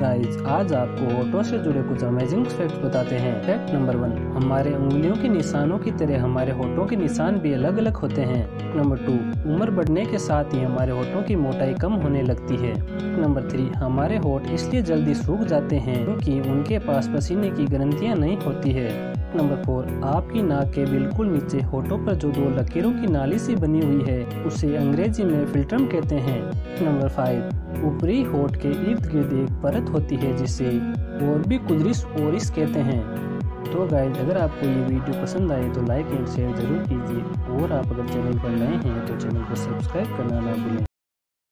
Guys आज आपको होटो से जुड़े कुछ अमेजिंग फैक्ट बताते हैं। फैक्ट नंबर वन हमारे उंगलियों के निशानों की तरह हमारे होटो के निशान भी अलग अलग होते हैं। नंबर टू उम्र बढ़ने के साथ ही हमारे होटो की मोटाई कम होने लगती है। नंबर थ्री हमारे होट इसलिए जल्दी सूख जाते हैं क्योंकि उनके पास पसीने की ग्रंथियाँ नहीं होती है। नंबर फोर, आपकी नाक के बिल्कुल नीचे होठों पर जो दो लकीरों की नाली सी बनी हुई है, उसे अंग्रेज़ी में फिल्टरम कहते हैं। नंबर फाइव, ऊपरी होठ के इर्द गिर्द एक परत होती है जिसे और भी कुदरिस ओरिस कहते हैं। तो गाइज़ अगर आपको ये वीडियो पसंद आए तो लाइक एंड शेयर ज़रूर कीजिए। और आप अगर चैनल पर नए हैं तो चैनल को सब्सक्राइब करना ना भूलें।